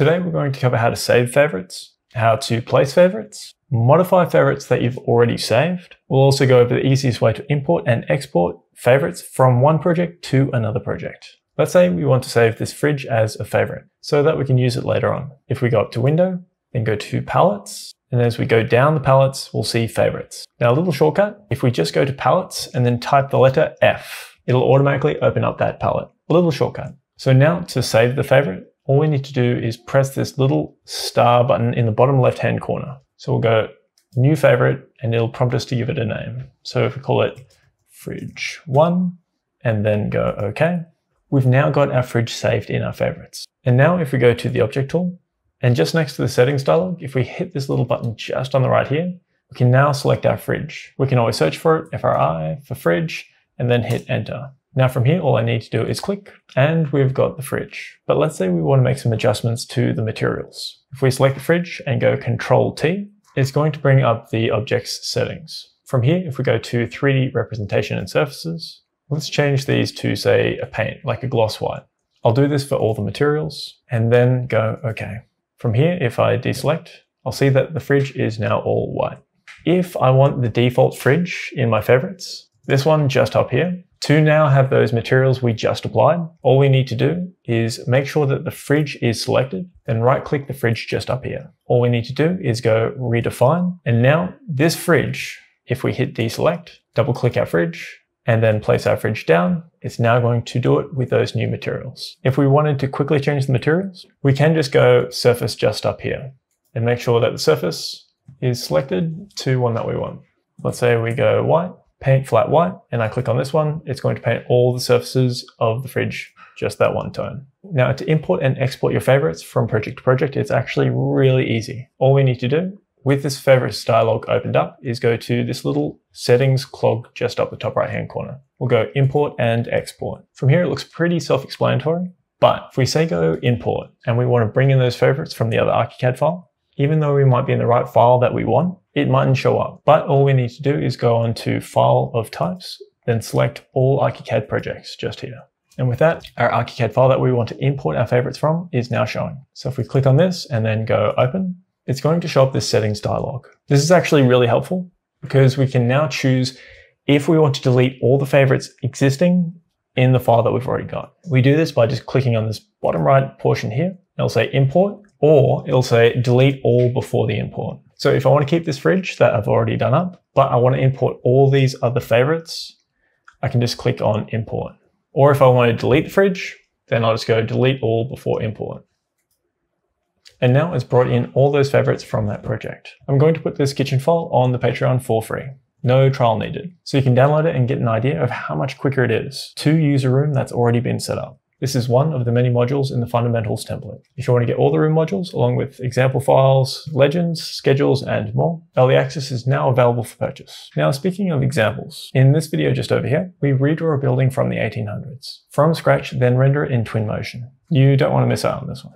Today we're going to cover how to save favorites, how to place favorites, modify favorites that you've already saved. We'll also go over the easiest way to import and export favorites from one project to another project. Let's say we want to save this fridge as a favorite so that we can use it later on. If we go up to window, then go to palettes, and as we go down the palettes, we'll see favorites. Now a little shortcut, if we just go to palettes and then type the letter F, it'll automatically open up that palette. A little shortcut. So now to save the favorite, all we need to do is press this little star button in the bottom left hand corner. So we'll go new favorite and it'll prompt us to give it a name. So if we call it fridge one and then go OK, we've now got our fridge saved in our favorites. And now if we go to the object tool and just next to the settings dialog, if we hit this little button just on the right here, we can now select our fridge. We can always search for it, FRI for fridge, and then hit enter. Now from here, all I need to do is click and we've got the fridge. But let's say we want to make some adjustments to the materials. If we select the fridge and go Control T, it's going to bring up the object's settings. From here, if we go to 3D representation and surfaces, let's change these to say a paint, like a gloss white. I'll do this for all the materials and then go OK. From here, if I deselect, I'll see that the fridge is now all white. If I want the default fridge in my favorites, this one just up here, to now have those materials we just applied, all we need to do is make sure that the fridge is selected, then right click the fridge just up here. All we need to do is go redefine. And now this fridge, if we hit deselect, double click our fridge, and then place our fridge down, it's now going to do it with those new materials. If we wanted to quickly change the materials, we can just go surface just up here and make sure that the surface is selected to one that we want. Let's say we go white paint flat white and I click on this one, it's going to paint all the surfaces of the fridge just that one tone. Now to import and export your favorites from project to project, it's actually really easy. All we need to do with this favorites dialog opened up is go to this little settings clog just up the top right hand corner. We'll go import and export. From here, it looks pretty self-explanatory, but if we say go import and we want to bring in those favorites from the other ArchiCAD file, even though we might be in the right file that we want, it mightn't show up. But all we need to do is go on to File of Types, then select all ArchiCAD projects just here. And with that, our ArchiCAD file that we want to import our favorites from is now showing. So if we click on this and then go open, it's going to show up this settings dialog. This is actually really helpful because we can now choose if we want to delete all the favorites existing in the file that we've already got. We do this by just clicking on this bottom right portion here. It'll say import or it'll say delete all before the import. So if I want to keep this fridge that I've already done up, but I want to import all these other favorites, I can just click on import. Or if I want to delete the fridge, then I'll just go delete all before import. And now it's brought in all those favorites from that project. I'm going to put this kitchen file on the Patreon for free. No trial needed. So you can download it and get an idea of how much quicker it is to use a room that's already been set up. This is one of the many modules in the fundamentals template. If you want to get all the room modules along with example files, legends, schedules, and more, early access is now available for purchase. Now, speaking of examples, in this video just over here, we redraw a building from the 1800s from scratch, then render it in Twinmotion. You don't want to miss out on this one.